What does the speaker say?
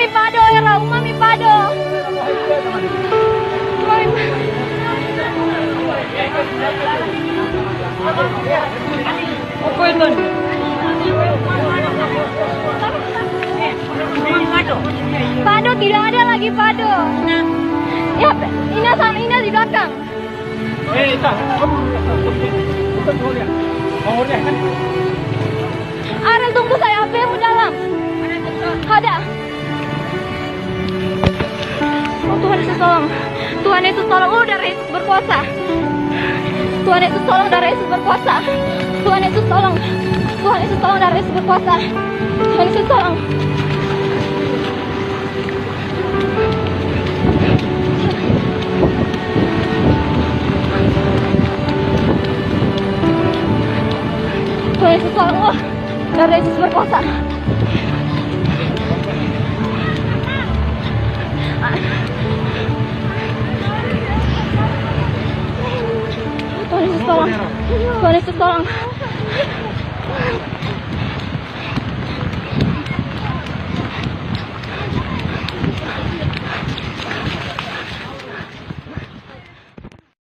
Umami Pado ya Allah, Umami Pado. Apa itu? Pado tidak ada lagi Pado. Ya, Ina sama Ina di belakang. Eh, itu. Bukan mau lihat. Mau lihat kan? Tunggu saya tolong. Tuhan Yesus tolong. Oh darah Yesus berkuasa. Tuhan Yesus tolong darah Yesus berkuasa. Tuhan Yesus tolong. Tuhan Yesus tolong darah Yesus berkuasa. Tuhan Yesus tolong. Tuhan Yesus tolong. Oh, darah Yesus berkuasa. Yesus tolong.